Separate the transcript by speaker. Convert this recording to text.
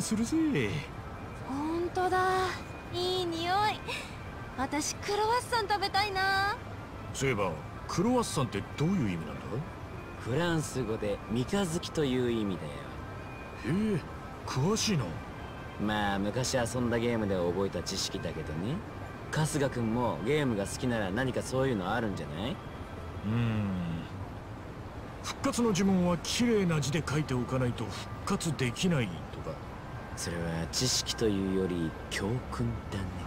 Speaker 1: がするぜ。
Speaker 2: 本当だ。いい匂い。私クロワッサン食べたいな。
Speaker 1: そういえばクロワッサンってどういう意味なんだ？
Speaker 3: フランス語で三日月という意味だよ。
Speaker 1: へえ詳しいな。
Speaker 3: まあ昔遊んだゲームで覚えた知識だけどね。春日君もゲームが好きなら何かそういうのあるんじゃない？う
Speaker 1: ーん。復活の呪文は綺麗な字で書いておかないと復活できないとか
Speaker 3: それは知識というより教訓だね。